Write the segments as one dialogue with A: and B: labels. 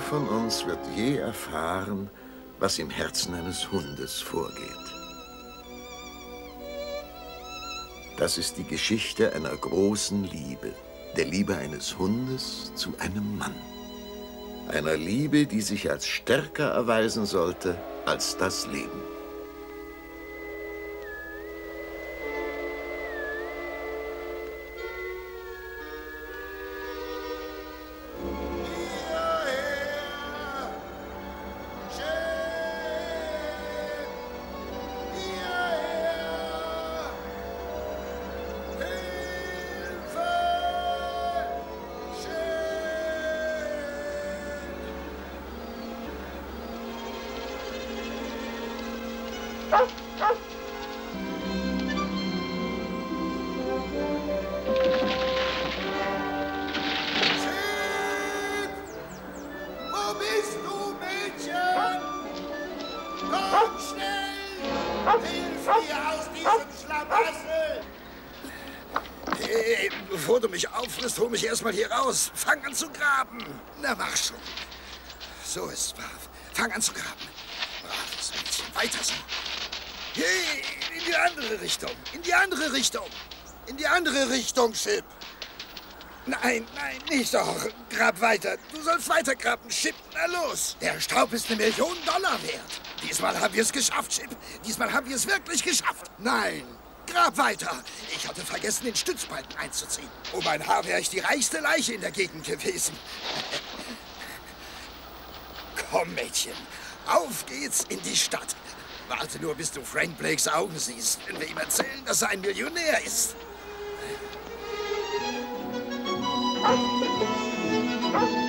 A: Wer von uns wird je erfahren, was im Herzen eines Hundes vorgeht? Das ist die Geschichte einer großen Liebe, der Liebe eines Hundes zu einem Mann. Einer Liebe, die sich als stärker erweisen sollte als das Leben.
B: Hilf mir aus diesem Schlamassel!
C: Hey, bevor du mich auffrisst, hol mich erstmal hier raus. Fang an zu graben. Na, mach schon. So ist's brav. Fang an zu graben. Braves Mädchen. Weiter so. Hey, in die andere Richtung. In die andere Richtung. In die andere Richtung, Chip. Nein, nein, nicht doch. Grab weiter. Du sollst weiter graben, Chip. Na los. Der Staub ist eine Million Dollar wert. Diesmal haben wir es geschafft, Chip. Diesmal haben wir es wirklich geschafft. Nein. Grab weiter. Ich hatte vergessen, den Stützbalken einzuziehen. Um ein Haar wäre ich die reichste Leiche in der Gegend gewesen. Komm, Mädchen. Auf geht's in die Stadt. Warte nur, bis du Frank Blakes Augen siehst, wenn wir ihm erzählen, dass er ein Millionär ist.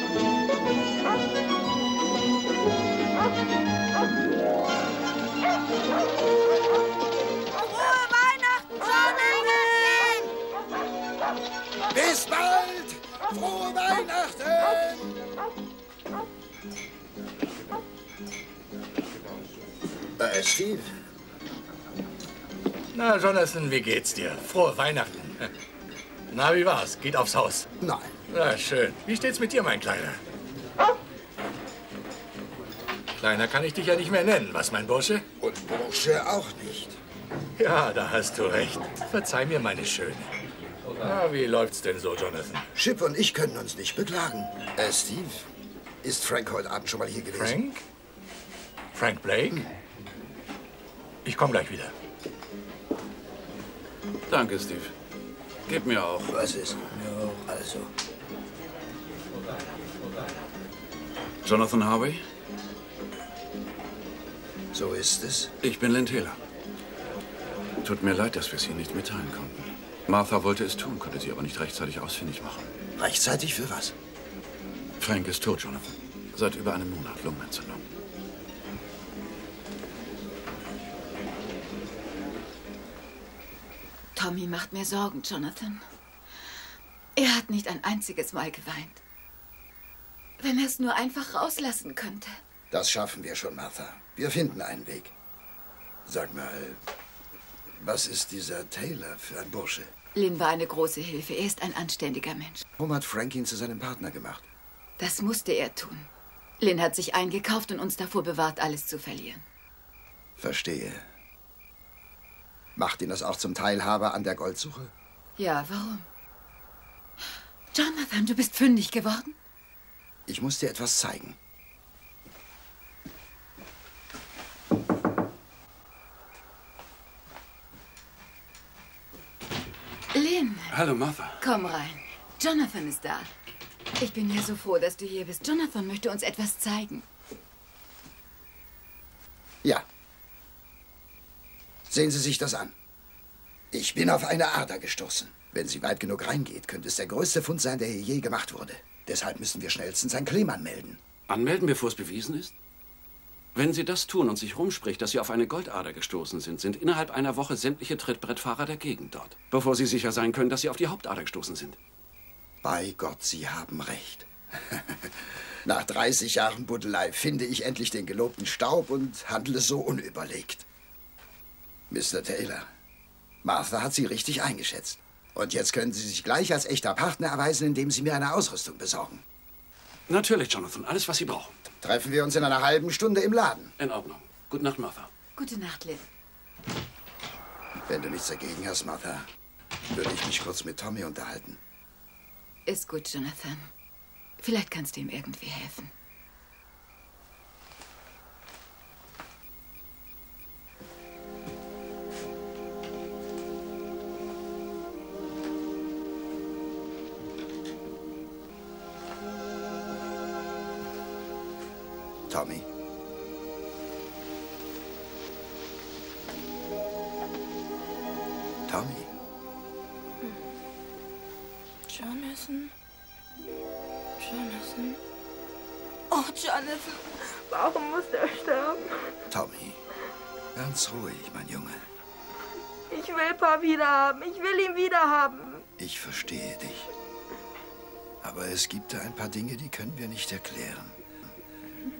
C: Bis bald! Frohe Weihnachten!
A: Äh, Steve,
D: Na, Jonathan, wie geht's dir? Frohe Weihnachten. Na, wie war's? Geht aufs Haus?
C: Nein.
D: Na, schön. Wie steht's mit dir, mein Kleiner? Kleiner kann ich dich ja nicht mehr nennen, was, mein Bursche?
C: Und Bursche auch nicht.
D: Ja, da hast du recht. Verzeih mir, meine Schöne. Na, wie läuft's denn so, Jonathan?
C: Chip und ich können uns nicht beklagen. Äh, Steve, ist Frank heute Abend schon mal hier gewesen?
D: Frank? Frank Blake? Ich komme gleich wieder.
E: Danke, Steve. Gib mir auch.
C: Was ist? Ja, also.
E: Jonathan Harvey?
C: So ist es.
E: Ich bin Lynn Taylor. Tut mir leid, dass wir es Ihnen nicht mitteilen konnten. Martha wollte es tun, konnte sie aber nicht rechtzeitig ausfindig machen.
C: Rechtzeitig für was?
E: Frank ist tot, Jonathan. Seit über einem Monat Lungenentzündung.
F: Tommy macht mir Sorgen, Jonathan. Er hat nicht ein einziges Mal geweint. Wenn er es nur einfach rauslassen könnte.
C: Das schaffen wir schon, Martha. Wir finden einen Weg. Sag mal, was ist dieser Taylor für ein Bursche?
F: Lynn war eine große Hilfe. Er ist ein anständiger Mensch.
C: Warum hat Frank ihn zu seinem Partner gemacht?
F: Das musste er tun. Lynn hat sich eingekauft und uns davor bewahrt, alles zu verlieren.
C: Verstehe. Macht ihn das auch zum Teilhaber an der Goldsuche?
F: Ja, warum? Jonathan, du bist fündig geworden?
C: Ich muss dir etwas zeigen.
F: Lynn,
E: Hallo, Martha.
F: komm rein. Jonathan ist da. Ich bin ja so froh, dass du hier bist. Jonathan möchte uns etwas zeigen.
C: Ja. Sehen Sie sich das an. Ich bin auf eine Ader gestoßen. Wenn sie weit genug reingeht, könnte es der größte Fund sein, der hier je gemacht wurde. Deshalb müssen wir schnellstens ein Claim anmelden.
E: Anmelden, bevor es bewiesen ist? Wenn Sie das tun und sich rumspricht, dass Sie auf eine Goldader gestoßen sind, sind innerhalb einer Woche sämtliche Trittbrettfahrer der Gegend dort. Bevor Sie sicher sein können, dass Sie auf die Hauptader gestoßen sind.
C: Bei Gott, Sie haben recht. Nach 30 Jahren Buddelei finde ich endlich den gelobten Staub und handle so unüberlegt. Mr. Taylor, Martha hat Sie richtig eingeschätzt. Und jetzt können Sie sich gleich als echter Partner erweisen, indem Sie mir eine Ausrüstung besorgen.
E: Natürlich, Jonathan. Alles, was Sie brauchen.
C: Treffen wir uns in einer halben Stunde im Laden.
E: In Ordnung. Gute Nacht, Martha.
F: Gute Nacht, Lynn.
C: Wenn du nichts dagegen hast, Martha, würde ich mich kurz mit Tommy unterhalten.
F: Ist gut, Jonathan. Vielleicht kannst du ihm irgendwie helfen.
C: Tommy. Tommy.
G: Jonathan? Jonathan? Oh, Jonathan, warum muss er sterben?
C: Tommy. Ganz ruhig, mein Junge.
G: Ich will Pa wiederhaben. Ich will ihn wiederhaben.
C: Ich verstehe dich. Aber es gibt da ein paar Dinge, die können wir nicht erklären.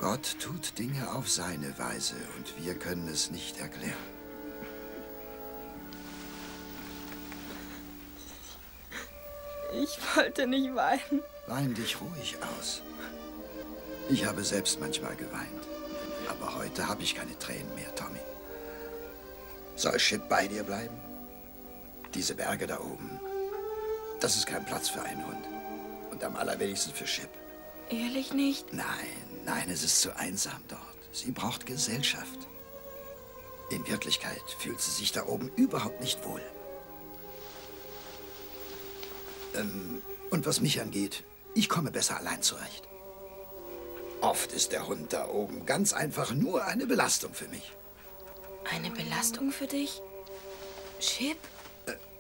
C: Gott tut Dinge auf seine Weise und wir können es nicht erklären.
G: Ich wollte nicht weinen.
C: Wein dich ruhig aus. Ich habe selbst manchmal geweint. Aber heute habe ich keine Tränen mehr, Tommy. Soll Chip bei dir bleiben? Diese Berge da oben, das ist kein Platz für einen Hund. Und am allerwenigsten für Chip.
G: Ehrlich nicht?
C: Nein, nein, es ist zu einsam dort. Sie braucht Gesellschaft. In Wirklichkeit fühlt sie sich da oben überhaupt nicht wohl. Ähm, und was mich angeht, ich komme besser allein zurecht. Oft ist der Hund da oben ganz einfach nur eine Belastung für mich.
G: Eine Belastung für dich? Chip?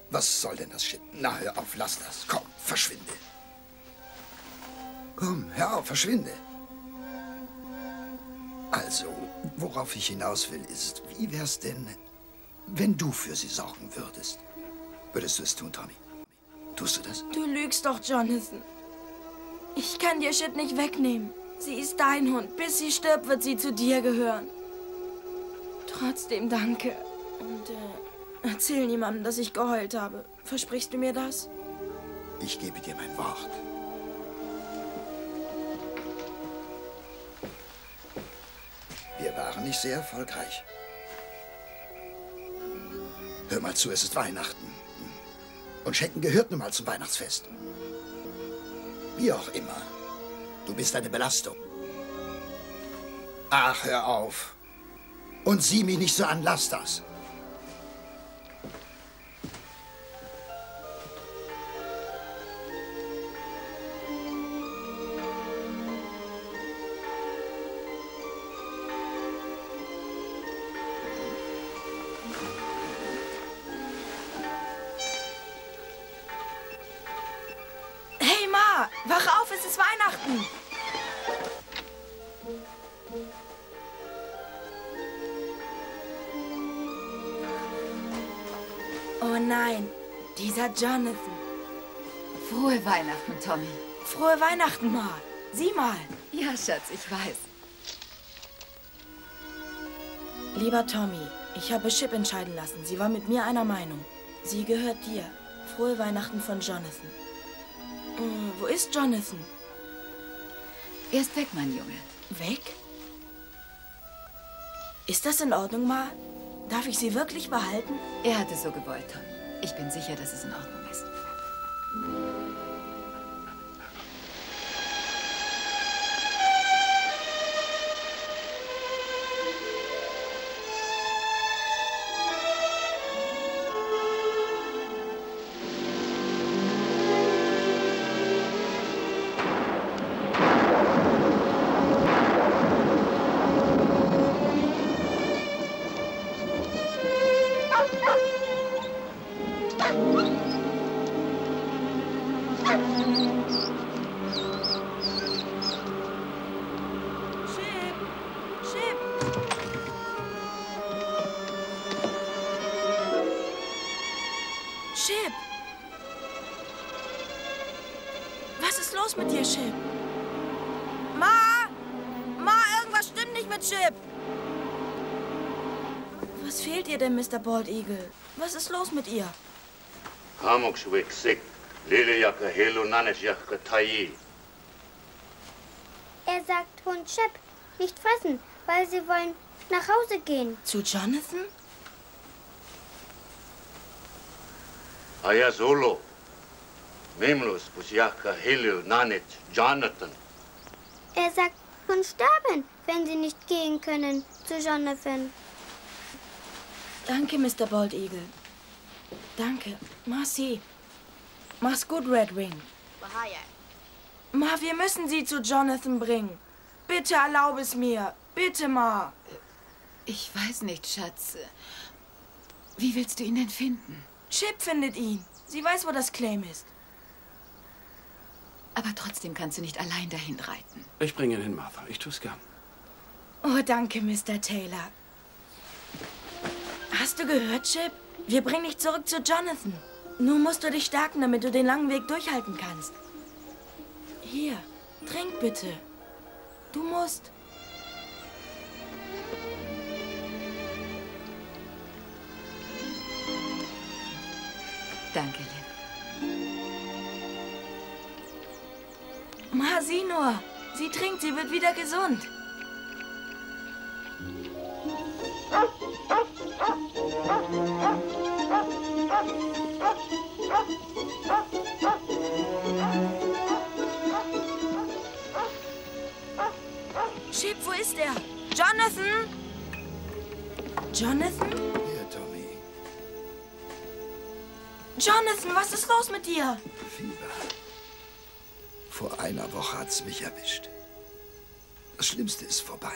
C: Was soll denn das Shit? Na, hör auf, lass das. Komm, verschwinde. Komm, hör auf, verschwinde. Also, worauf ich hinaus will, ist, wie wär's denn, wenn du für sie sorgen würdest? Würdest du es tun, Tommy? Tust du das?
G: Du lügst doch, Jonathan. Ich kann dir Chip nicht wegnehmen. Sie ist dein Hund. Bis sie stirbt, wird sie zu dir gehören. Trotzdem danke. Und äh, erzähl niemandem, dass ich geheult habe. Versprichst du mir das?
C: Ich gebe dir mein Wort. Wir waren nicht sehr erfolgreich. Hör mal zu, es ist Weihnachten. Und Schenken gehört nun mal zum Weihnachtsfest. Wie auch immer. Du bist eine Belastung. Ach, hör auf. Und sieh mich nicht so an, lass das.
G: Jonathan.
F: Frohe Weihnachten, Tommy.
G: Frohe Weihnachten, Ma. Sieh mal.
F: Ja, Schatz, ich weiß.
G: Lieber Tommy, ich habe Chip entscheiden lassen. Sie war mit mir einer Meinung. Sie gehört dir. Frohe Weihnachten von Jonathan. Äh, wo ist Jonathan?
F: Er ist weg, mein Junge.
G: Weg? Ist das in Ordnung, Ma? Darf ich sie wirklich behalten?
F: Er hat es so gewollt, Tommy. Ich bin sicher, dass es in Ordnung
G: Was ist los mit dir, Chip? Ma! Ma, irgendwas stimmt nicht mit Chip! Was fehlt ihr denn, Mr. Bald Eagle? Was ist los mit ihr?
H: Hamukswiksik, Liliaka Helu Nanesjaka Tayi. Er sagt Hund Chip, nicht fressen, weil sie wollen nach Hause gehen.
G: Zu Jonathan?
I: Aia solo. Memlos, Pusiaka, Helio, Nanet, Jonathan.
H: Er sagt Hund sterben, wenn sie nicht gehen können zu Jonathan.
G: Danke, Mr. Bald Eagle. Danke. Marcy. Mach's gut, Red Wing. Ma, wir müssen sie zu Jonathan bringen. Bitte erlaub es mir. Bitte, Ma.
F: Ich weiß nicht, Schatz. Wie willst du ihn denn finden?
G: Chip findet ihn. Sie weiß, wo das Claim ist.
F: Aber trotzdem kannst du nicht allein dahin reiten.
E: Ich bringe ihn hin, Martha. Ich tu's gern.
G: Oh, danke, Mr. Taylor. Hast du gehört, Chip? Wir bringen dich zurück zu Jonathan. Nun musst du dich stärken, damit du den langen Weg durchhalten kannst. Hier, trink bitte. Du musst.
F: Danke, Lynn.
G: Ma, sieh nur. Sie trinkt, sie wird wieder gesund. Chip, wo ist er? Jonathan? Jonathan?
C: Hier, Tommy.
G: Jonathan, was ist los mit dir?
C: Fieber. Vor einer Woche hat's mich erwischt. Das Schlimmste ist vorbei.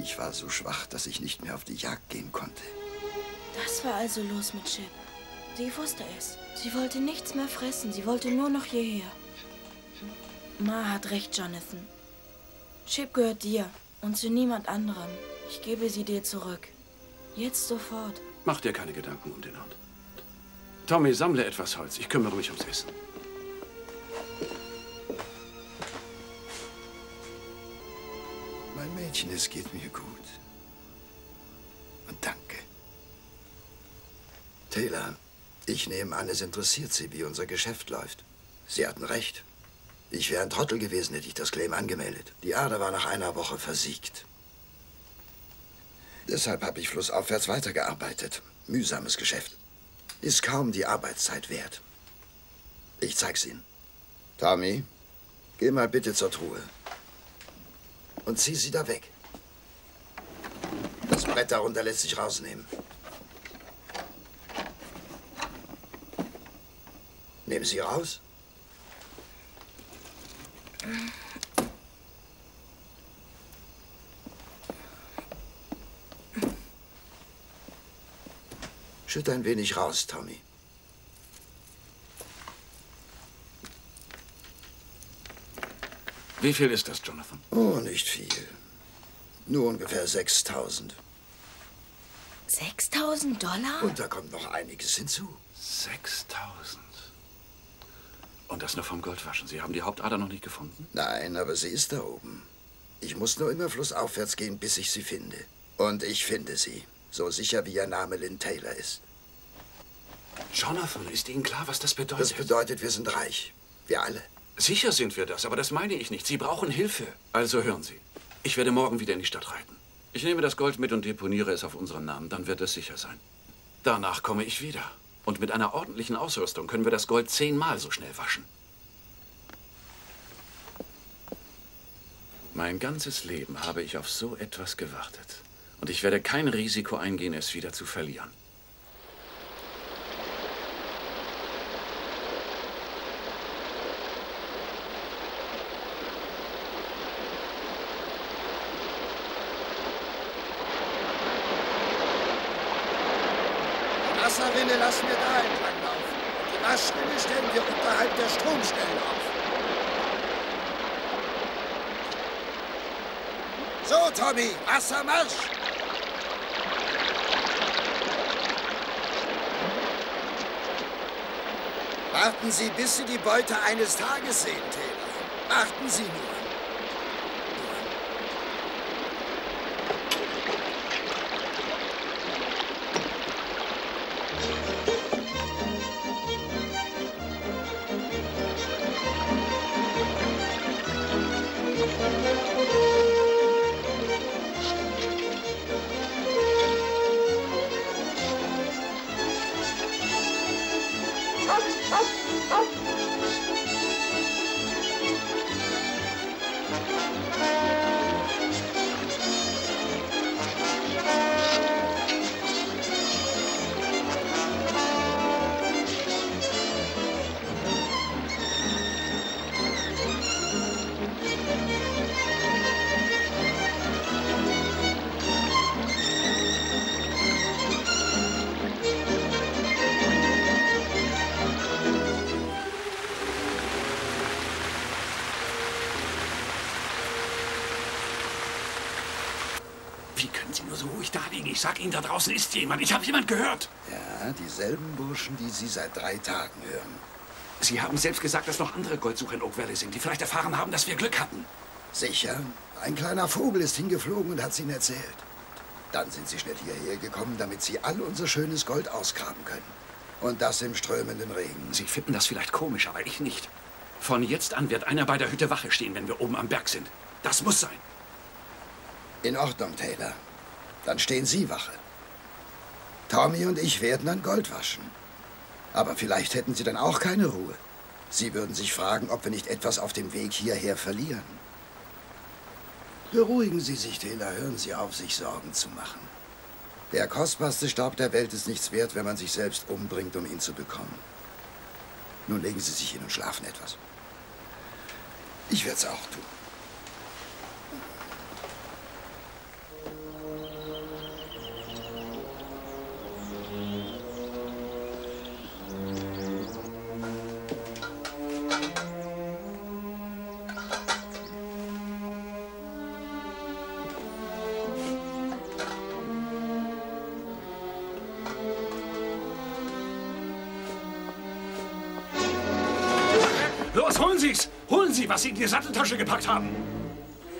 C: Ich war so schwach, dass ich nicht mehr auf die Jagd gehen konnte.
G: Das war also los mit Chip. Sie wusste es. Sie wollte nichts mehr fressen. Sie wollte nur noch hierher. Ma hat recht, Jonathan. Chip gehört dir und zu niemand anderem. Ich gebe sie dir zurück. Jetzt sofort.
E: Mach dir keine Gedanken um den Hund. Tommy, sammle etwas Holz. Ich kümmere mich ums Essen.
C: Mädchen, es geht mir gut. Und danke. Taylor, ich nehme an, es interessiert Sie, wie unser Geschäft läuft. Sie hatten recht. Ich wäre ein Trottel gewesen, hätte ich das Claim angemeldet. Die Ader war nach einer Woche versiegt. Deshalb habe ich flussaufwärts weitergearbeitet. Mühsames Geschäft. Ist kaum die Arbeitszeit wert. Ich zeig's Ihnen. Tommy, geh mal bitte zur Truhe. Und zieh sie da weg. Das Brett darunter lässt sich rausnehmen. Nehmen Sie raus. Schütt ein wenig raus, Tommy.
E: Wie viel ist das, Jonathan?
C: Oh, nicht viel. Nur ungefähr 6000.
G: 6000 Dollar?
C: Und da kommt noch einiges hinzu.
E: 6000. Und das nur vom Goldwaschen. Sie haben die Hauptader noch nicht gefunden?
C: Nein, aber sie ist da oben. Ich muss nur immer flussaufwärts gehen, bis ich sie finde. Und ich finde sie. So sicher wie ihr Name Lynn Taylor ist.
E: Jonathan, ist Ihnen klar, was das bedeutet?
C: Das bedeutet, wir sind reich. Wir alle.
E: Sicher sind wir das, aber das meine ich nicht. Sie brauchen Hilfe. Also hören Sie. Ich werde morgen wieder in die Stadt reiten. Ich nehme das Gold mit und deponiere es auf unseren Namen. Dann wird es sicher sein. Danach komme ich wieder. Und mit einer ordentlichen Ausrüstung können wir das Gold zehnmal so schnell waschen. Mein ganzes Leben habe ich auf so etwas gewartet. Und ich werde kein Risiko eingehen, es wieder zu verlieren.
C: Die Wasserrinne lassen wir da entlang laufen. Und die Waschrinne stellen wir unterhalb der Stromstellen auf. So, Tommy, Wassermarsch! Warten Sie, bis Sie die Beute eines Tages sehen, Taylor. Warten Sie nur.
E: Sag Ihnen, da draußen ist jemand. Ich habe jemand gehört.
C: Ja, dieselben Burschen, die Sie seit drei Tagen hören.
E: Sie haben selbst gesagt, dass noch andere Goldsucher in Oak Valley sind, die vielleicht erfahren haben, dass wir Glück hatten.
C: Sicher. Ein kleiner Vogel ist hingeflogen und hat es Ihnen erzählt. Dann sind Sie schnell hierher gekommen, damit Sie all unser schönes Gold ausgraben können. Und das im strömenden Regen.
E: Sie finden das vielleicht komisch, aber ich nicht. Von jetzt an wird einer bei der Hütte Wache stehen, wenn wir oben am Berg sind. Das muss sein.
C: In Ordnung, Taylor. Dann stehen Sie Wache. Tommy und ich werden dann Gold waschen. Aber vielleicht hätten Sie dann auch keine Ruhe. Sie würden sich fragen, ob wir nicht etwas auf dem Weg hierher verlieren. Beruhigen Sie sich, Taylor. Hören Sie auf, sich Sorgen zu machen. Der kostbarste Staub der Welt ist nichts wert, wenn man sich selbst umbringt, um ihn zu bekommen. Nun legen Sie sich hin und schlafen etwas. Ich werde es auch tun.
E: Was Sie in die Satteltasche gepackt haben!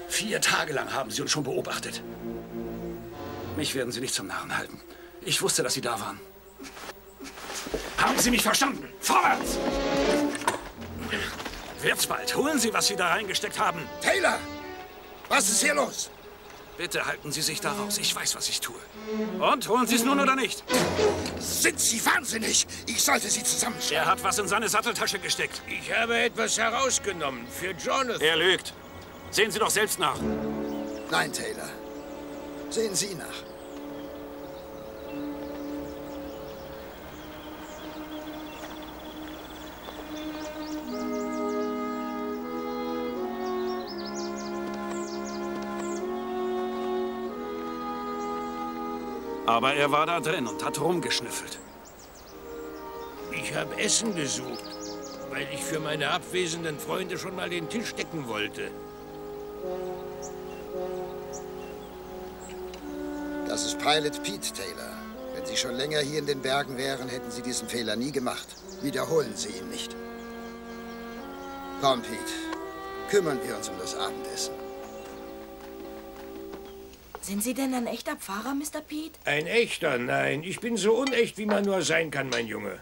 E: Vier Tage lang haben Sie uns schon beobachtet. Mich werden Sie nicht zum Narren halten. Ich wusste, dass Sie da waren. Haben Sie mich verstanden? Vorwärts! Wird's bald. Holen Sie, was Sie da reingesteckt haben.
C: Taylor! Was ist hier los?
E: Bitte halten Sie sich da raus. Ich weiß, was ich tue. Und holen Sie es nun oder nicht?
C: Sind Sie wahnsinnig? Ich sollte Sie zusammenschlagen.
E: Er hat was in seine Satteltasche gesteckt.
J: Ich habe etwas herausgenommen für Jonathan.
E: Er lügt. Sehen Sie doch selbst nach.
C: Nein, Taylor. Sehen Sie nach.
E: Aber er war da drin und hat rumgeschnüffelt.
J: Ich habe Essen gesucht, weil ich für meine abwesenden Freunde schon mal den Tisch decken wollte.
C: Das ist Pilot Pete Taylor. Wenn Sie schon länger hier in den Bergen wären, hätten Sie diesen Fehler nie gemacht. Wiederholen Sie ihn nicht. Komm, Pete. Kümmern wir uns um das Abendessen.
G: Sind Sie denn ein echter Pfarrer, Mr. Pete?
J: Ein echter? Nein, ich bin so unecht, wie man nur sein kann, mein Junge.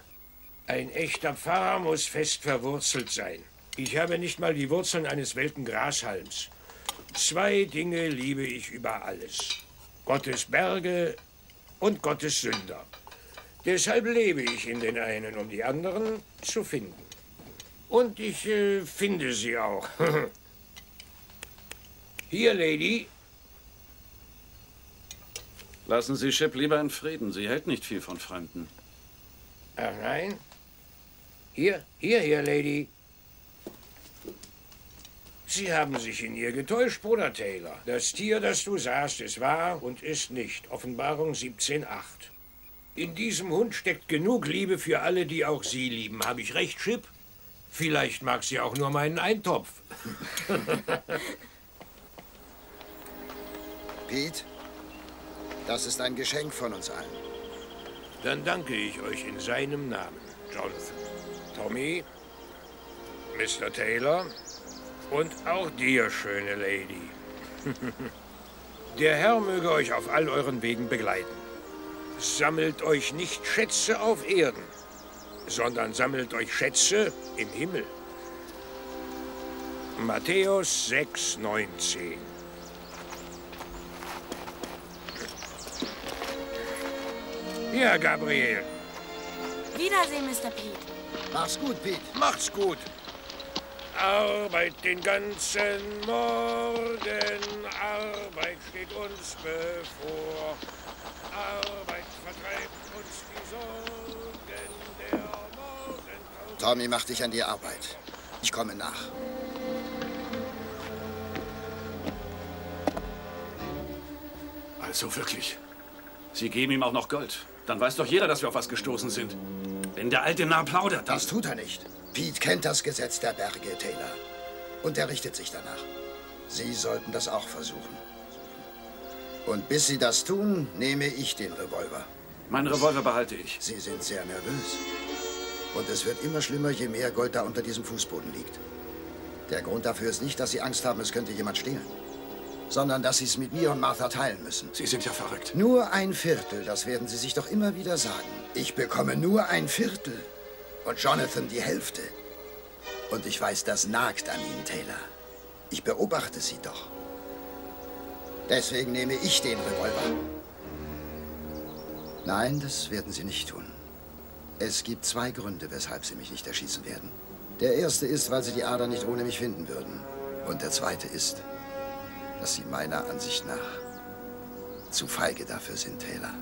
J: Ein echter Pfarrer muss fest verwurzelt sein. Ich habe nicht mal die Wurzeln eines welken Grashalms. Zwei Dinge liebe ich über alles. Gottes Berge und Gottes Sünder. Deshalb lebe ich in den einen, um die anderen zu finden. Und ich äh, finde sie auch. Hier, Lady.
E: Lassen Sie Ship lieber in Frieden. Sie hält nicht viel von Fremden.
J: Ach nein. Hier, hier, hier, Lady. Sie haben sich in ihr getäuscht, Bruder Taylor. Das Tier, das du sahst, ist wahr und ist nicht. Offenbarung 17,8. In diesem Hund steckt genug Liebe für alle, die auch Sie lieben. Habe ich recht, Chip? Vielleicht mag sie auch nur meinen Eintopf.
C: Pete, das ist ein Geschenk von uns allen.
J: Dann danke ich euch in seinem Namen, Jonathan. Tommy, Mr. Taylor und auch dir, schöne Lady. Der Herr möge euch auf all euren Wegen begleiten. Sammelt euch nicht Schätze auf Erden, sondern sammelt euch Schätze im Himmel. Matthäus 6, 19. Ja, Gabriel.
G: Wiedersehen, Mr. Pete.
C: Mach's gut, Pete.
J: Macht's gut. Arbeit den ganzen Morgen, Arbeit steht uns bevor. Arbeit vertreibt uns die Sorgen der Morgen.
C: Tommy, mach dich an die Arbeit. Ich komme nach.
E: Also wirklich. Sie geben ihm auch noch Gold. Dann weiß doch jeder, dass wir auf was gestoßen sind. Wenn der alte Narr plaudert.
C: Das tut er nicht. Pete kennt das Gesetz der Berge, Taylor. Und er richtet sich danach. Sie sollten das auch versuchen. Und bis Sie das tun, nehme ich den Revolver.
E: Meinen Revolver behalte ich.
C: Sie sind sehr nervös. Und es wird immer schlimmer, je mehr Gold da unter diesem Fußboden liegt. Der Grund dafür ist nicht, dass Sie Angst haben, es könnte jemand stehlen. Sondern, dass Sie es mit mir und Martha teilen müssen.
E: Sie sind ja verrückt.
C: Nur ein Viertel, das werden Sie sich doch immer wieder sagen. Ich bekomme nur ein Viertel. Und Jonathan die Hälfte. Und ich weiß, das nagt an Ihnen, Taylor. Ich beobachte Sie doch. Deswegen nehme ich den Revolver. Nein, das werden Sie nicht tun. Es gibt zwei Gründe, weshalb Sie mich nicht erschießen werden. Der erste ist, weil Sie die Ader nicht ohne mich finden würden. Und der zweite ist, dass Sie meiner Ansicht nach zu feige dafür sind, Taylor.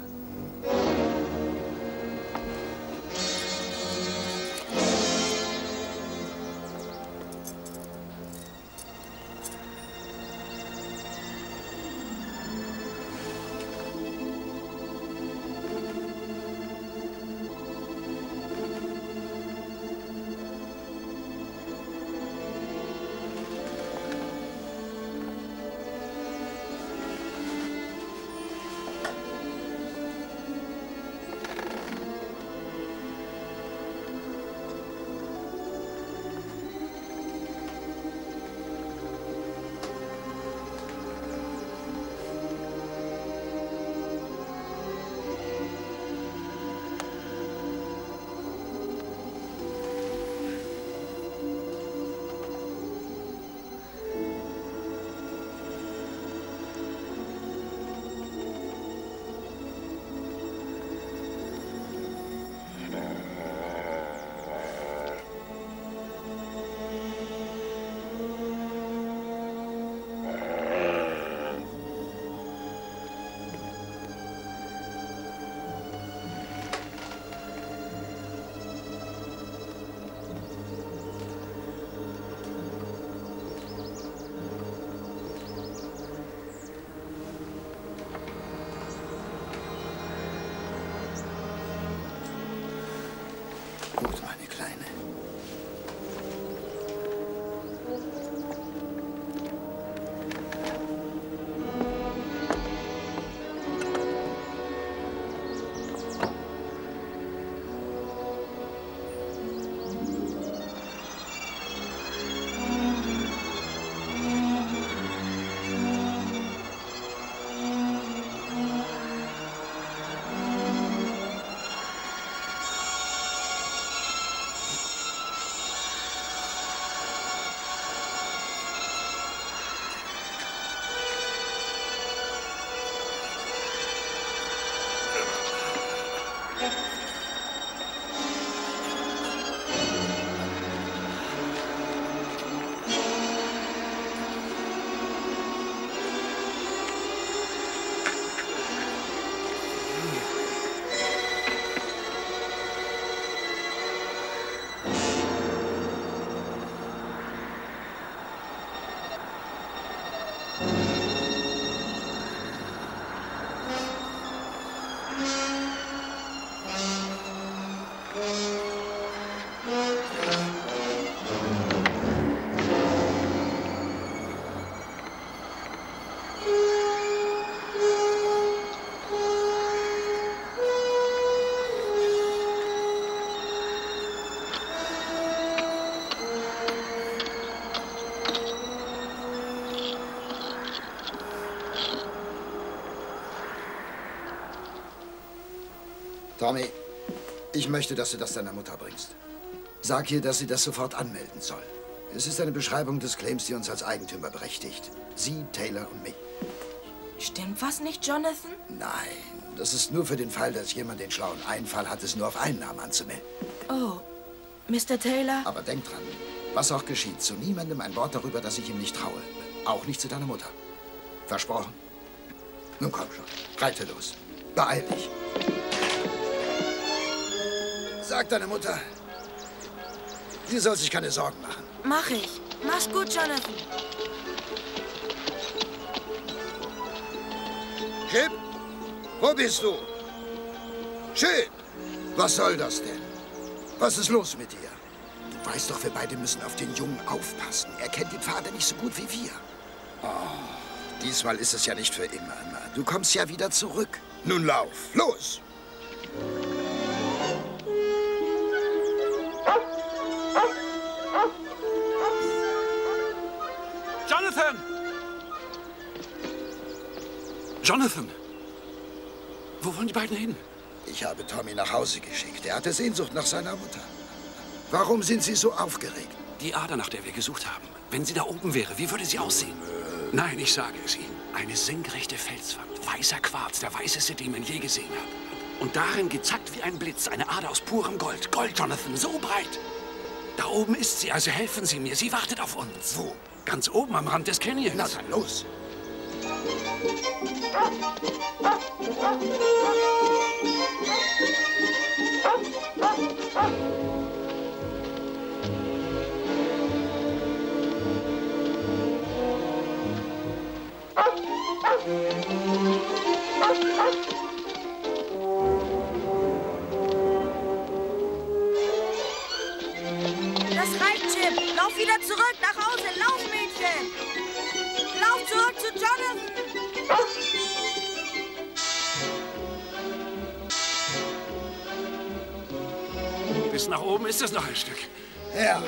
C: Tommy, ich möchte, dass du das deiner Mutter bringst. Sag ihr, dass sie das sofort anmelden soll. Es ist eine Beschreibung des Claims, die uns als Eigentümer berechtigt. Sie, Taylor und mich.
G: Stimmt was nicht, Jonathan?
C: Nein, das ist nur für den Fall, dass jemand den schlauen Einfall hat, es nur auf einen Namen anzumelden.
G: Oh, Mr. Taylor?
C: Aber denk dran, was auch geschieht, zu niemandem ein Wort darüber, dass ich ihm nicht traue. Auch nicht zu deiner Mutter. Versprochen? Nun komm schon, reite los. Beeil dich. Sag deiner Mutter, sie soll sich keine Sorgen machen.
G: Mach ich. Mach's gut, Jonathan.
C: Chip, wo bist du? Chip, was soll das denn? Was ist los mit dir? Du weißt doch, wir beide müssen auf den Jungen aufpassen. Er kennt den Vater nicht so gut wie wir. Oh, Diesmal ist es ja nicht für immer. Du kommst ja wieder zurück. Nun lauf, los!
E: Jonathan! Jonathan! Wo wollen die beiden hin?
C: Ich habe Tommy nach Hause geschickt. Er hatte Sehnsucht nach seiner Mutter. Warum sind Sie so aufgeregt?
E: Die Ader, nach der wir gesucht haben. Wenn sie da oben wäre, wie würde sie aussehen? Nein, ich sage es Ihnen. Eine senkrechte Felswand, weißer Quarz, der weißeste, den man je gesehen hat. Und darin gezackt wie ein Blitz, eine Ader aus purem Gold. Gold, Jonathan, so breit. Da oben ist sie, also helfen Sie mir. Sie wartet auf uns.
C: Wo?
E: Ganz oben am Rand des Canyons.
C: Na dann, los!
G: Das reicht, Chip. Lauf wieder zurück nach
E: nach oben ist es noch ein Stück.
C: Ja.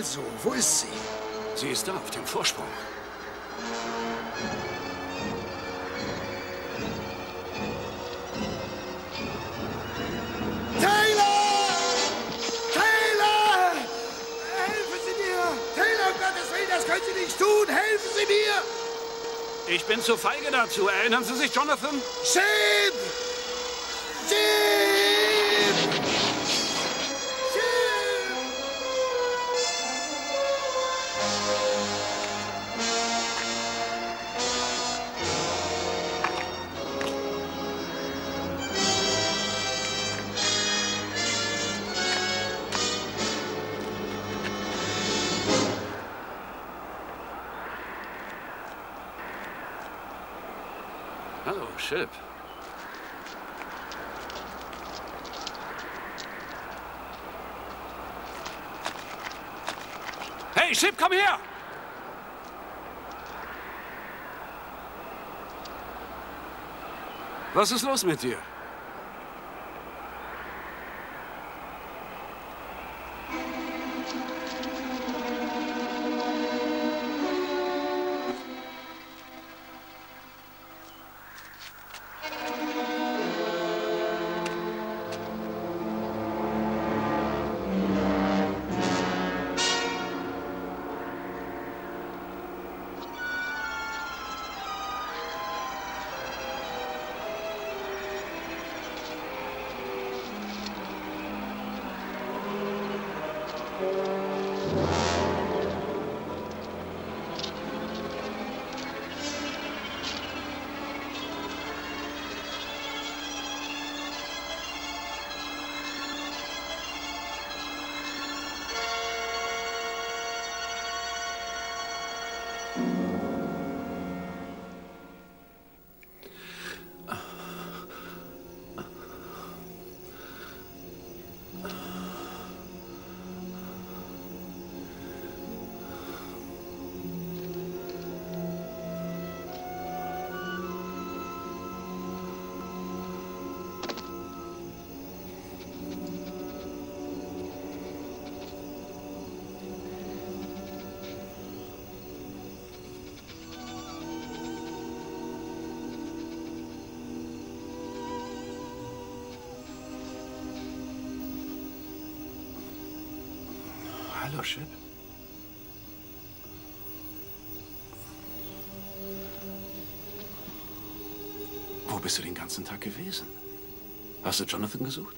C: Also, wo ist sie?
E: Sie ist da auf dem Vorsprung.
B: Taylor! Taylor! Helfen Sie mir! Taylor, um Gottes Willen, das können Sie nicht tun! Helfen Sie mir!
E: Ich bin zu feige dazu. Erinnern Sie sich, Jonathan?
B: Jim!
E: Was ist los mit dir? Hallo, Chip. Wo bist du den ganzen Tag gewesen? Hast du Jonathan gesucht?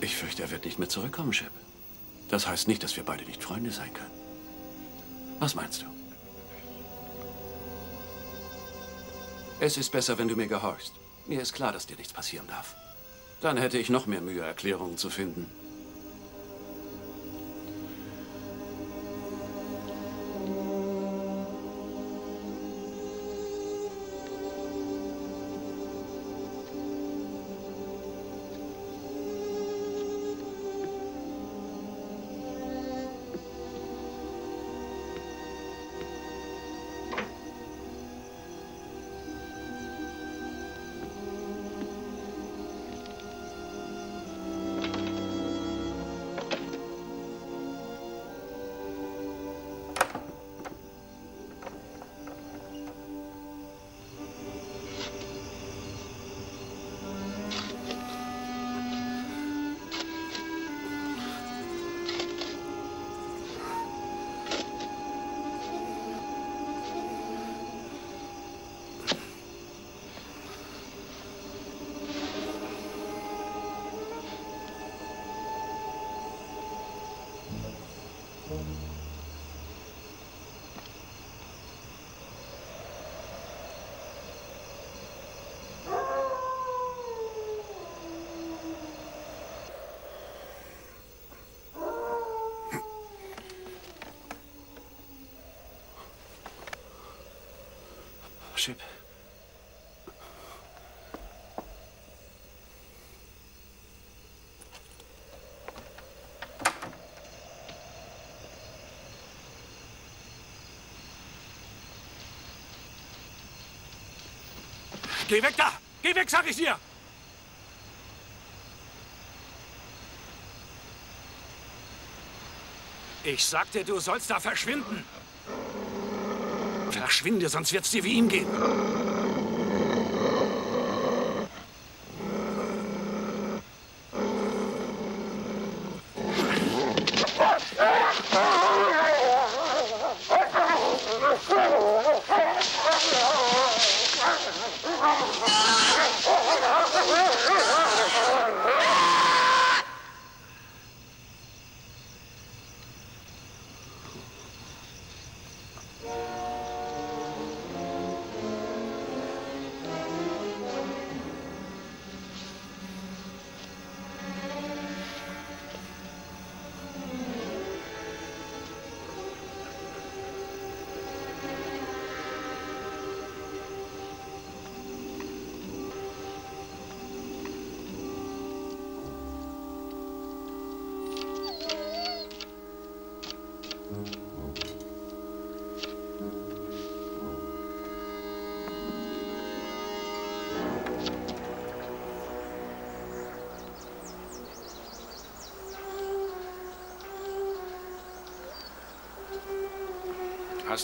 E: Ich fürchte, er wird nicht mehr zurückkommen, Chip. Das heißt nicht, dass wir beide nicht Freunde sein können. Was meinst du? Es ist besser, wenn du mir gehorchst. Mir ist klar, dass dir nichts passieren darf. Dann hätte ich noch mehr Mühe, Erklärungen zu finden. Chip.
J: Geh weg da! Geh weg, sag ich dir! Ich sagte, du sollst da verschwinden. Verschwinde, sonst wird's dir wie ihm gehen.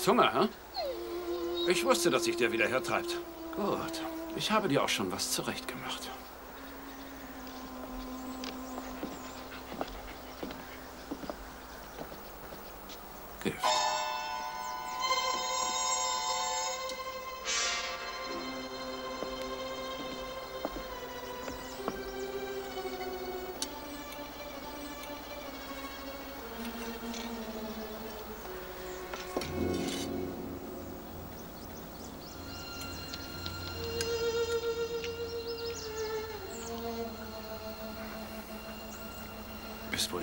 E: Hunger, hm? Ich wusste, dass sich der wieder hertreibt. Gut. Ich habe dir auch schon was zurechtgemacht. Gift.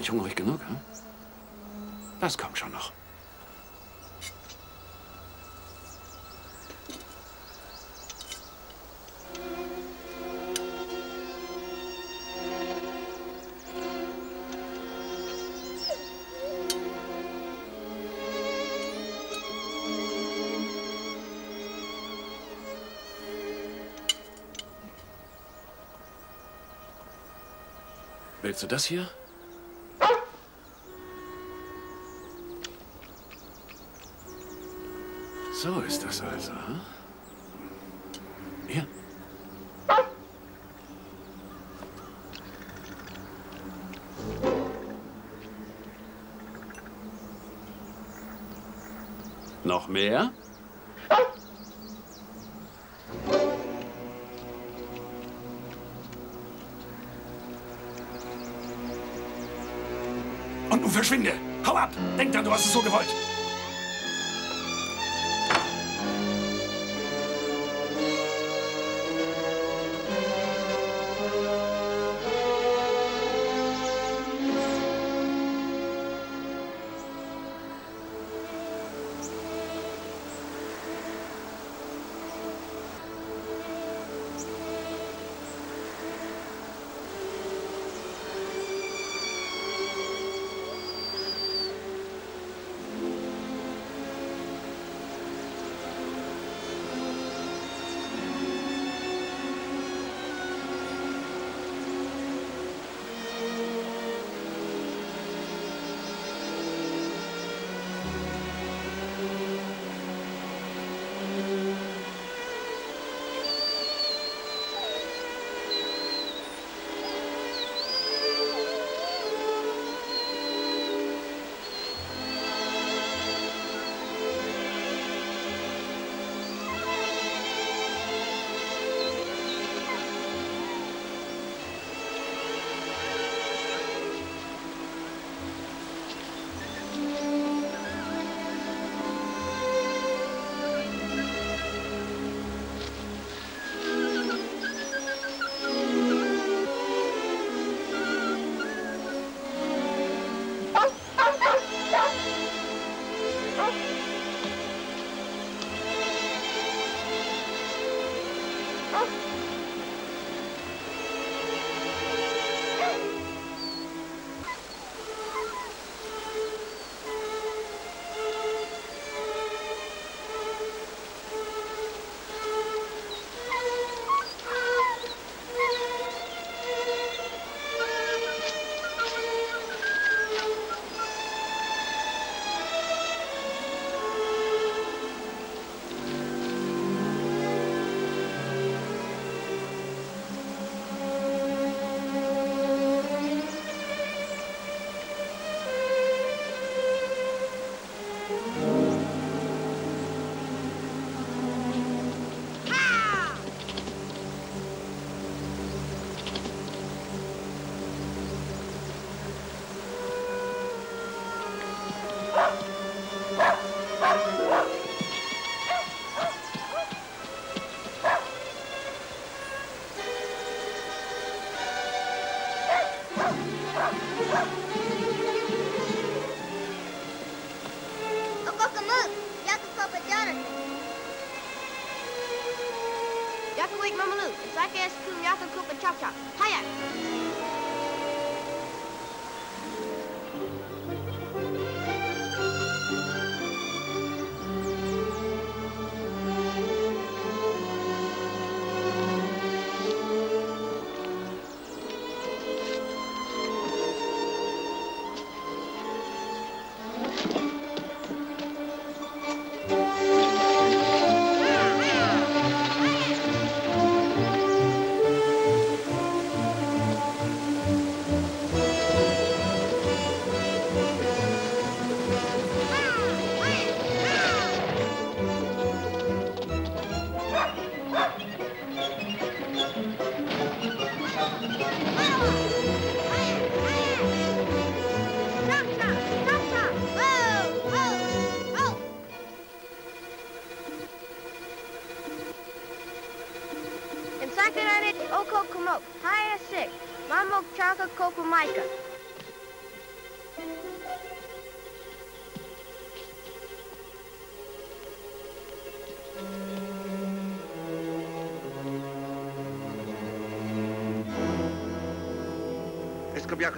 E: Nicht hungrig genug, hm? Das kommt schon noch. Willst du das hier? ist das also, hm? Noch mehr?
B: Und nun verschwinde. Hau ab. Denk dann, du hast es so gewollt.
K: look! Yaku's Papa Jonathan. Yaku wake Mama Lou. It's like ass to Yaku Coop and Chop Chop. Hiya!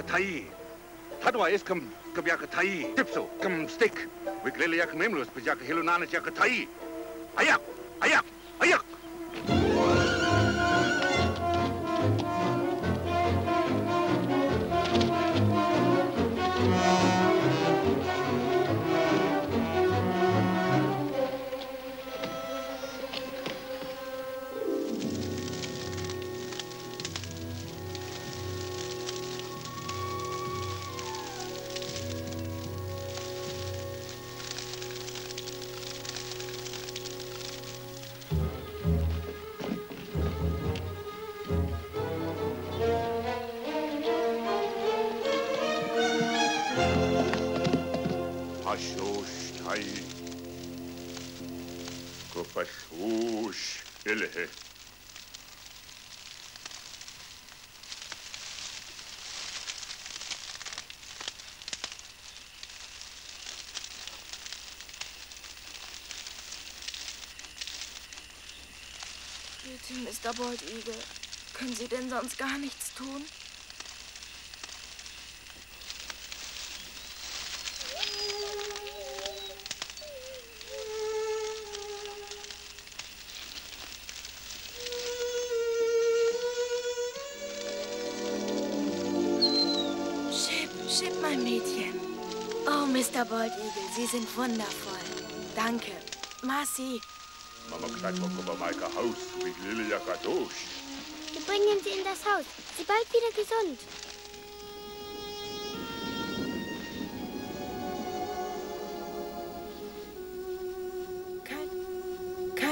I: katai. Hadwa is kam kabya katai. Tipso kam stick. Wikrele yak memlus pajak hilunana jak katai. Ayak. Kopashosh Tai. Kopashosh Elehe.
G: Bitte, Mr. Bald Eagle. Können Sie denn sonst gar nichts tun? Eagle, Sie sind wundervoll. Danke. Marcy,
I: Mama mal guck mal Maika Haus mit Lilia Kadosh.
H: Wir bringen sie in das Haus. Sie bald wieder gesund.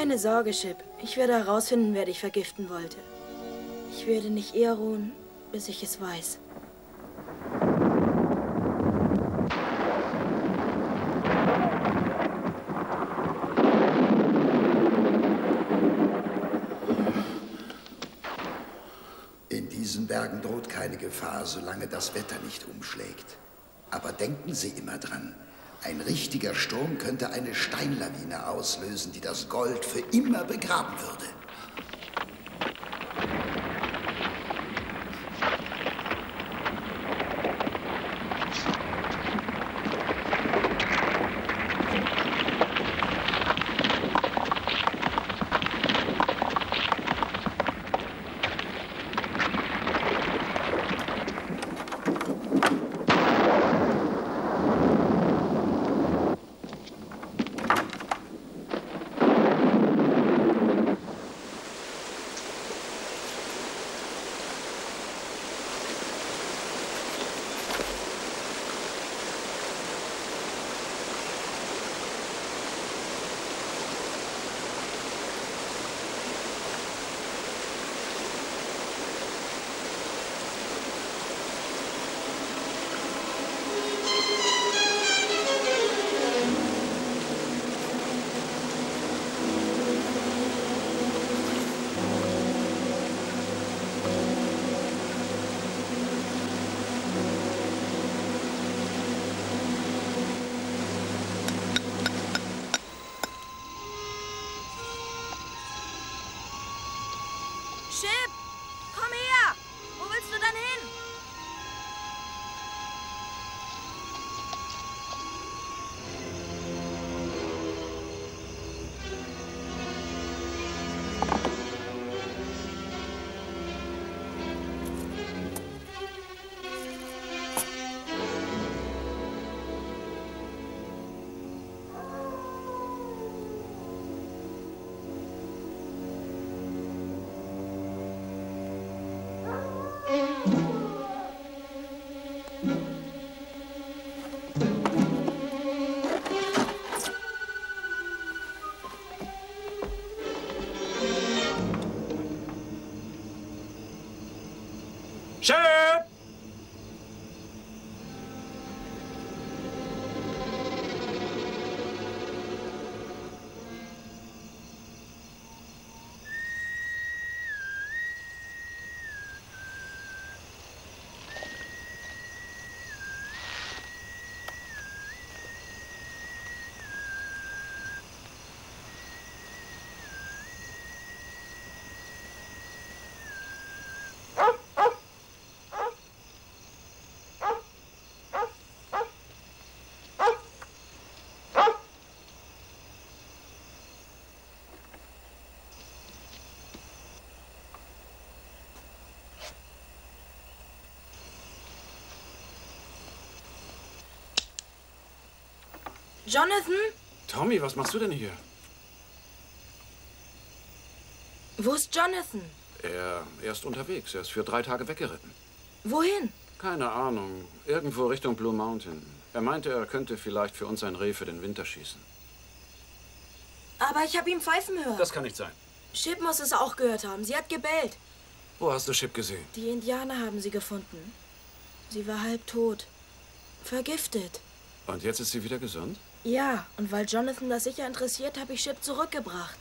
G: keine Sorge, Chip. Ich werde herausfinden, wer dich vergiften wollte. Ich werde nicht eher ruhen, bis ich es weiß.
C: In diesen Bergen droht keine Gefahr, solange das Wetter nicht umschlägt. Aber denken Sie immer dran, ein richtiger Sturm könnte eine Steinlawine auslösen, die das Gold für immer begraben würde.
G: Chip! Jonathan?
E: Tommy, was machst du denn hier?
G: Wo ist Jonathan?
E: Er, er ist unterwegs. Er ist für drei Tage weggeritten.
G: Wohin?
E: Keine Ahnung. Irgendwo Richtung Blue Mountain. Er meinte, er könnte vielleicht für uns ein Reh für den Winter schießen.
G: Aber ich habe ihn pfeifen hören.
E: Das kann nicht sein.
G: Chip muss es auch gehört haben. Sie hat gebellt.
E: Wo hast du Chip gesehen?
G: Die Indianer haben sie gefunden. Sie war halb tot. Vergiftet.
E: Und jetzt ist sie wieder gesund?
G: Ja, und weil Jonathan das sicher interessiert, habe ich Chip zurückgebracht.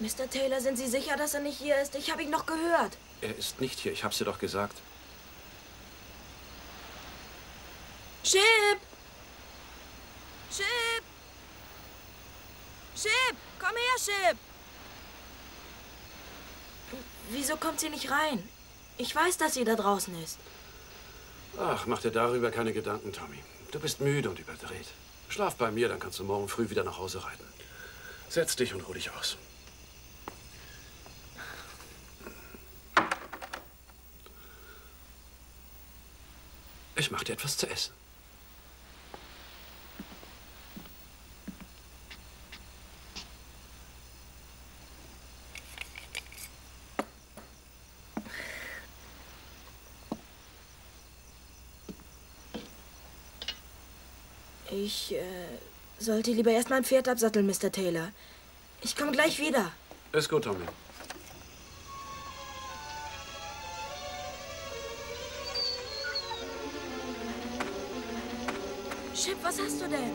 G: Mr. Taylor, sind Sie sicher, dass er nicht hier ist? Ich habe ihn noch gehört.
E: Er ist nicht hier, ich hab's dir doch gesagt.
G: Chip! Chip! Chip! Komm her, Chip! Wieso kommt sie nicht rein? Ich weiß, dass sie da draußen ist.
E: Ach, mach dir darüber keine Gedanken, Tommy. Du bist müde und überdreht. Schlaf bei mir, dann kannst du morgen früh wieder nach Hause reiten. Setz dich und ruh dich aus. Ich mach dir etwas zu essen.
G: Ich äh, sollte lieber erst mein Pferd absatteln, Mr. Taylor. Ich komme gleich wieder.
E: Ist gut, Tommy.
G: Chip, was hast du denn?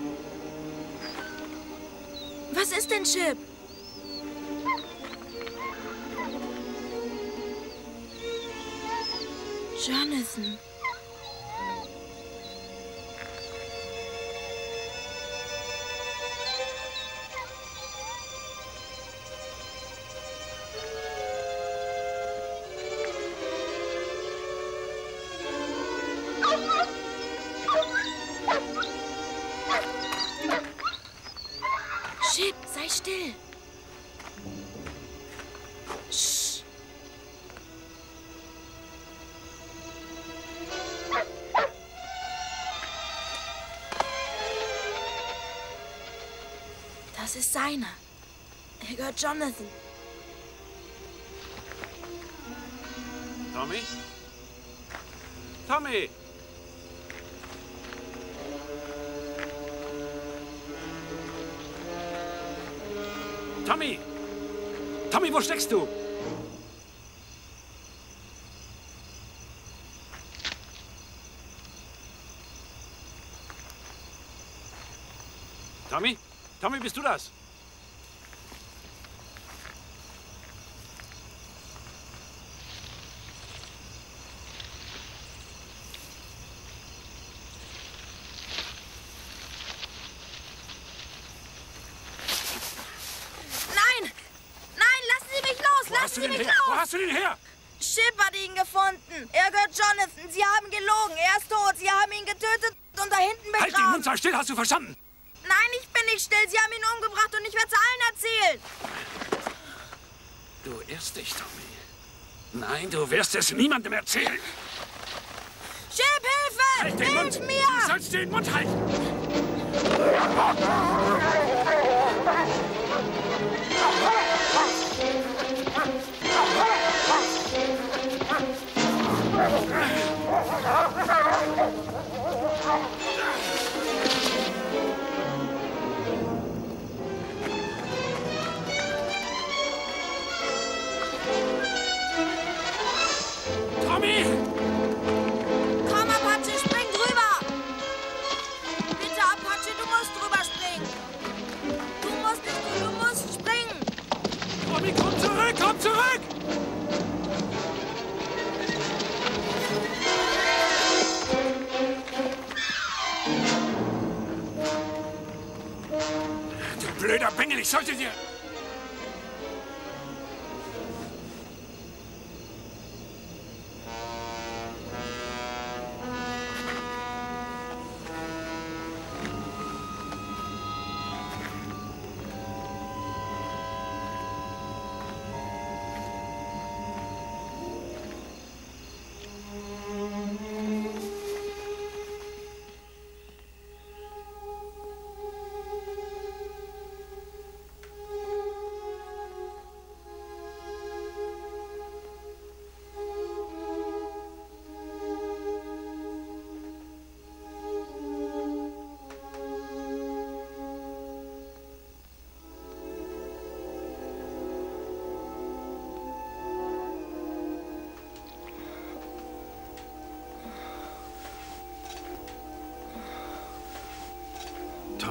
G: Was ist denn, Chip? Jonathan. Seiner. Er gehört Jonathan.
E: Tommy? Tommy! Tommy! Tommy, wo steckst du? Tommy? Tommy, bist du das?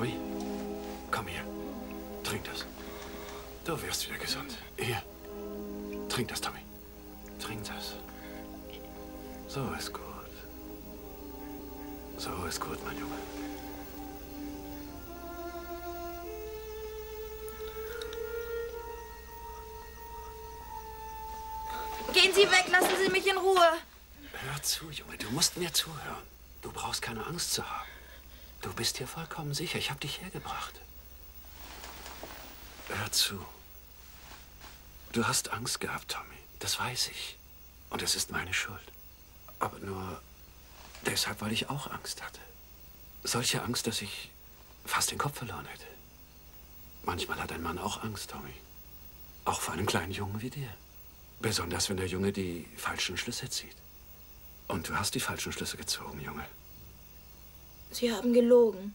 E: Tommy,
G: komm
E: hier. Trink das. Du wirst wieder gesund. Hier. Trink das, Tommy. Trink das. So ist gut. So ist gut, mein Junge.
G: Gehen Sie weg, lassen Sie mich in Ruhe.
E: Hör zu, Junge, du musst mir zuhören. Du brauchst keine Angst zu haben. Du bist hier vollkommen sicher. Ich habe dich hergebracht. Hör zu. Du hast Angst gehabt, Tommy. Das weiß ich. Und es ist meine Schuld. Aber nur deshalb, weil ich auch Angst hatte. Solche Angst, dass ich fast den Kopf verloren hätte. Manchmal hat ein Mann auch Angst, Tommy. Auch vor einem kleinen Jungen wie dir. Besonders, wenn der Junge die falschen Schlüsse zieht. Und du hast die falschen Schlüsse gezogen, Junge.
G: Sie haben gelogen.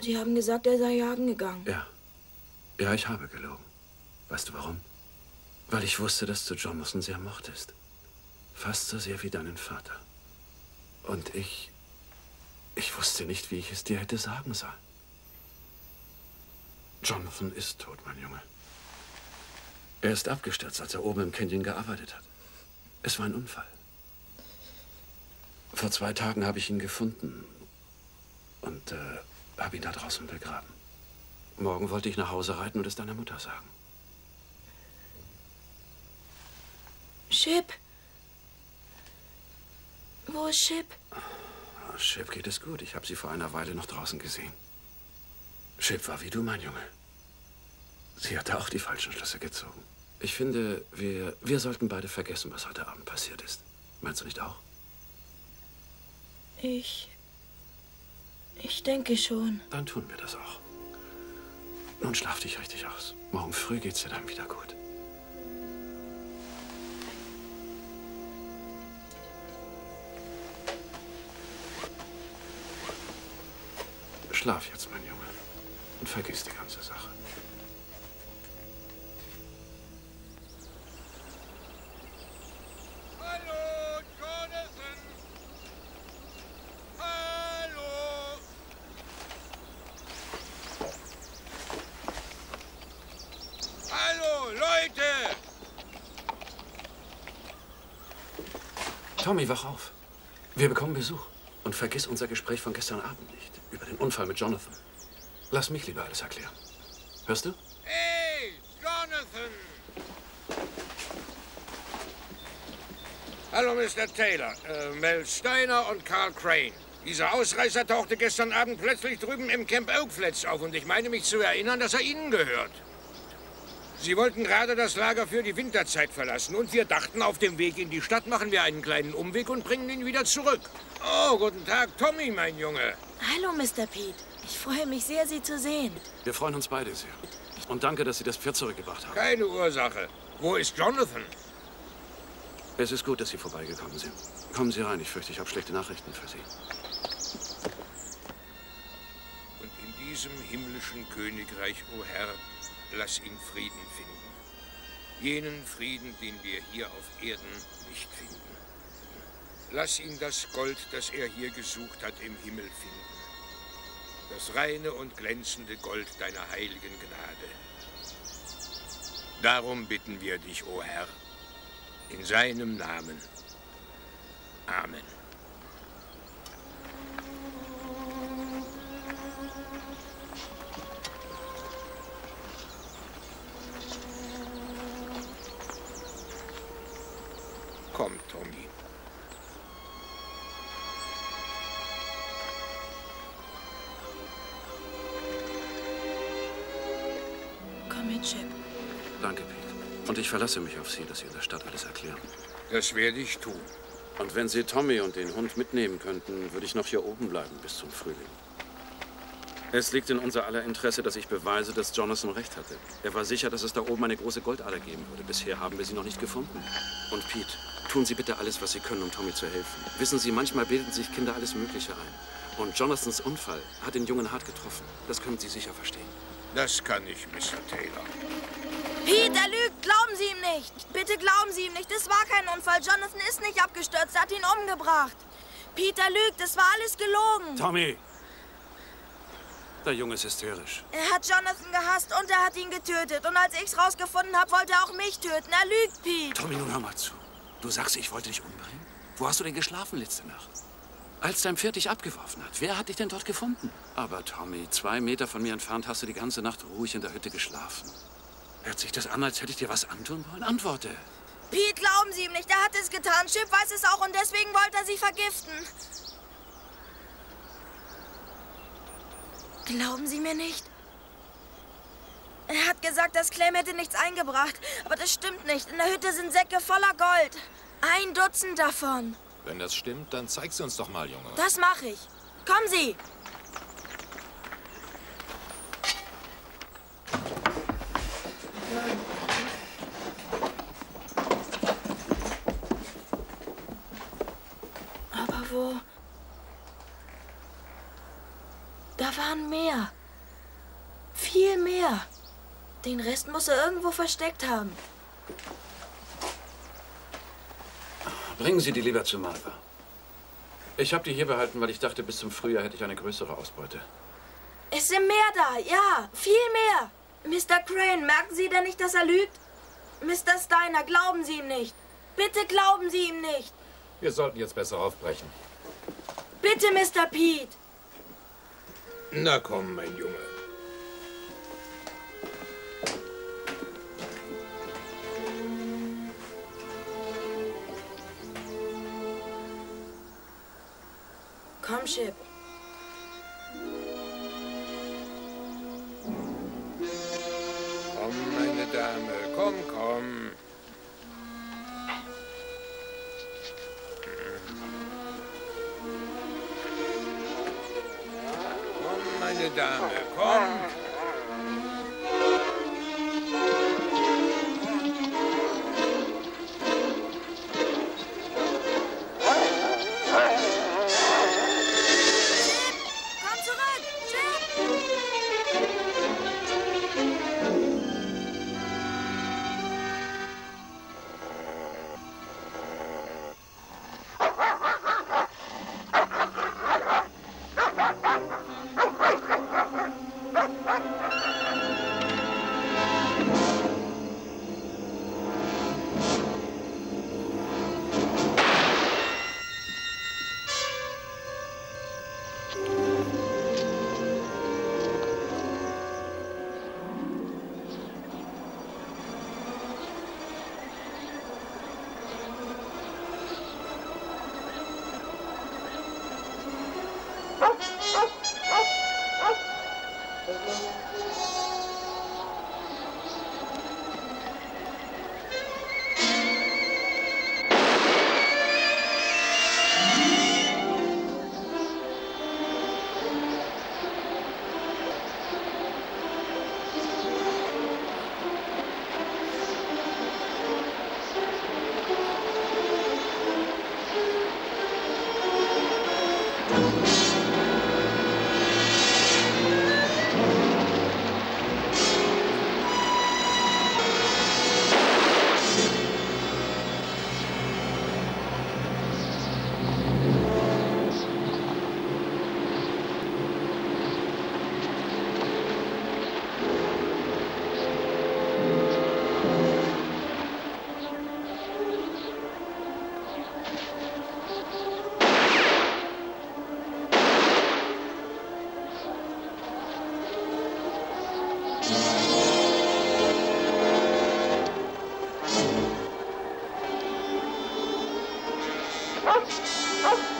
G: Sie haben gesagt, er sei jagen gegangen.
E: Ja. Ja, ich habe gelogen. Weißt du warum? Weil ich wusste, dass du Jonathan sehr mochtest. Fast so sehr wie deinen Vater. Und ich. Ich wusste nicht, wie ich es dir hätte sagen sollen. Jonathan ist tot, mein Junge. Er ist abgestürzt, als er oben im Canyon gearbeitet hat. Es war ein Unfall. Vor zwei Tagen habe ich ihn gefunden und äh, habe ihn da draußen begraben. Morgen wollte ich nach Hause reiten und es deiner Mutter sagen.
G: Chip. Wo ist Chip?
E: Chip geht es gut. Ich habe sie vor einer Weile noch draußen gesehen. Chip war wie du, mein Junge. Sie hatte auch die falschen Schlüsse gezogen. Ich finde, wir, wir sollten beide vergessen, was heute Abend passiert ist. Meinst du nicht auch?
G: Ich. Ich denke schon.
E: Dann tun wir das auch. Nun schlaf dich richtig aus. Morgen früh geht's dir dann wieder gut. Schlaf jetzt, mein Junge. Und vergiss die ganze Sache.
B: Hallo, Jonathan! Hallo! Hallo, Leute!
E: Tommy, wach auf. Wir bekommen Besuch. Und vergiss unser Gespräch von gestern Abend nicht. Über den Unfall mit Jonathan. Lass mich lieber alles erklären. Hörst du?
B: Hey, Jonathan!
J: Hallo, Mr. Taylor. Äh, Mel Steiner und Carl Crane. Dieser Ausreißer tauchte gestern Abend plötzlich drüben im Camp Oak Flats auf und ich meine mich zu erinnern, dass er Ihnen gehört. Sie wollten gerade das Lager für die Winterzeit verlassen und wir dachten, auf dem Weg in die Stadt machen wir einen kleinen Umweg und bringen ihn wieder zurück. Oh, guten Tag, Tommy, mein Junge.
G: Hallo, Mr. Pete. Ich freue mich sehr, Sie zu sehen.
E: Wir freuen uns beide sehr. Und danke, dass Sie das Pferd zurückgebracht haben.
J: Keine Ursache. Wo ist Jonathan?
E: Es ist gut, dass Sie vorbeigekommen sind. Kommen Sie rein. Ich fürchte, ich habe schlechte Nachrichten für Sie.
J: Und in diesem himmlischen Königreich, o Herr, lass ihn Frieden finden. Jenen Frieden, den wir hier auf Erden nicht finden. Lass ihn das Gold, das er hier gesucht hat, im Himmel finden. Das reine und glänzende Gold deiner heiligen Gnade. Darum bitten wir dich, o Herr, in seinem Namen. Amen.
E: Ich verlasse mich auf Sie, dass Sie in der Stadt alles erklären.
J: Das werde ich tun.
E: Und wenn Sie Tommy und den Hund mitnehmen könnten, würde ich noch hier oben bleiben bis zum Frühling. Es liegt in unser aller Interesse, dass ich beweise, dass Jonathan recht hatte. Er war sicher, dass es da oben eine große Goldader geben würde. Bisher haben wir sie noch nicht gefunden. Und Pete, tun Sie bitte alles, was Sie können, um Tommy zu helfen. Wissen Sie, manchmal bilden sich Kinder alles Mögliche ein. Und Jonathans Unfall hat den Jungen hart getroffen. Das können Sie sicher verstehen.
J: Das kann ich, Mr. Taylor.
G: Pete, er lügt. Glauben Sie ihm nicht. Bitte glauben Sie ihm nicht. Es war kein Unfall. Jonathan ist nicht abgestürzt. Er hat ihn umgebracht. Peter lügt. Es war alles gelogen.
E: Tommy! Der Junge ist hysterisch.
G: Er hat Jonathan gehasst und er hat ihn getötet. Und als ich's rausgefunden habe, wollte er auch mich töten. Er lügt, Pete.
E: Tommy, nun hör mal zu. Du sagst, ich wollte dich umbringen? Wo hast du denn geschlafen letzte Nacht? Als dein Pferd dich abgeworfen hat, wer hat dich denn dort gefunden? Aber Tommy, zwei Meter von mir entfernt hast du die ganze Nacht ruhig in der Hütte geschlafen. Hört sich das an, als hätte ich dir was antun wollen? Antworte.
G: Pete, glauben Sie ihm nicht. Er hat es getan. Chip weiß es auch und deswegen wollte er Sie vergiften. Glauben Sie mir nicht? Er hat gesagt, das Claim hätte nichts eingebracht. Aber das stimmt nicht. In der Hütte sind Säcke voller Gold. Ein Dutzend davon.
L: Wenn das stimmt, dann zeig sie uns doch mal, Junge.
G: Das mache ich. Kommen Sie. Aber wo? Da waren mehr. Viel mehr. Den Rest muss er irgendwo versteckt haben.
E: Bringen Sie die lieber zu Martha. Ich habe die hier behalten, weil ich dachte, bis zum Frühjahr hätte ich eine größere Ausbeute.
G: Es sind mehr da, ja, viel mehr. Mr. Crane, merken Sie denn nicht, dass er lügt? Mr. Steiner, glauben Sie ihm nicht. Bitte glauben Sie ihm nicht.
L: Wir sollten jetzt besser aufbrechen.
G: Bitte, Mr. Pete.
J: Na komm, mein Junge.
G: Komm, Chip.
J: Dame, komm, komm. Komm, meine Dame, komm.
E: Oh, oh, oh.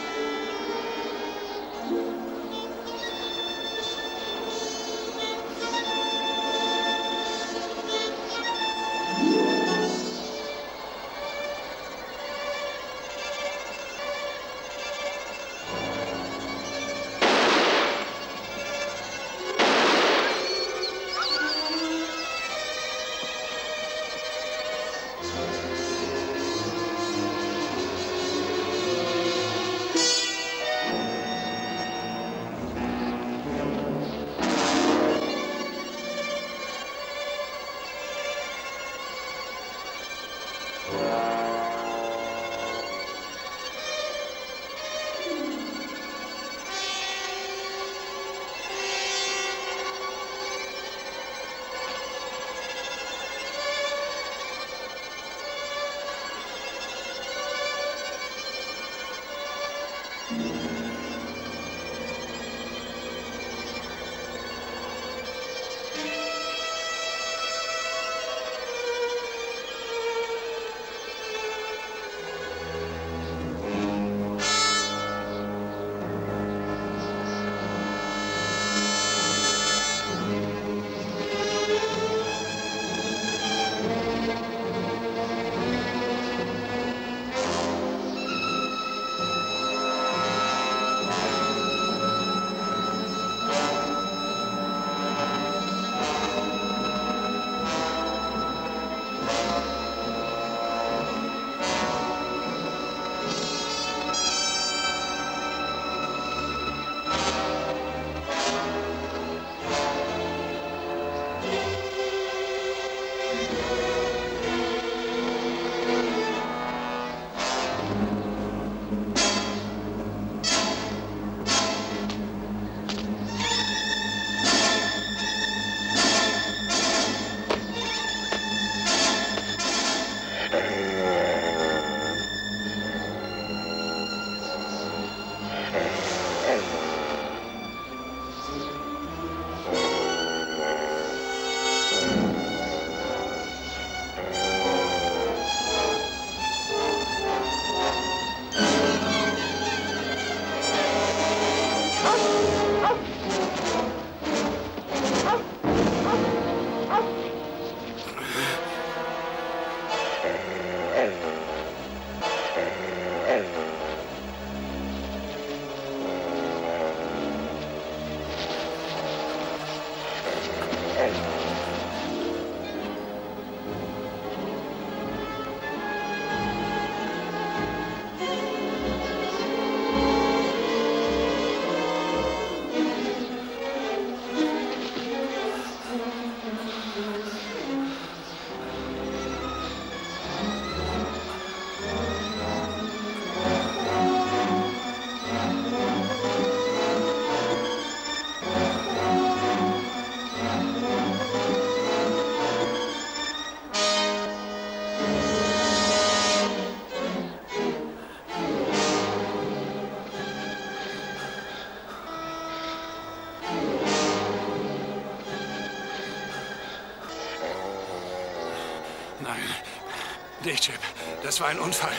E: Das war ein Unfall.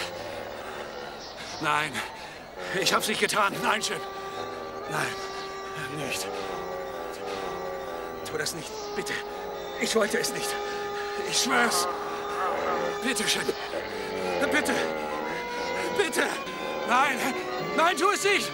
E: Nein, ich hab's nicht getan. Nein, Chip. Nein, nicht. Tu das nicht, bitte. Ich wollte es nicht. Ich schwör's. Bitte, Chip. Bitte. Bitte. Nein. Nein, tu es nicht.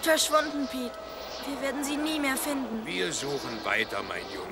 J: Ist verschwunden, Pete. Wir werden sie nie mehr finden.
G: Wir suchen weiter, mein Junge.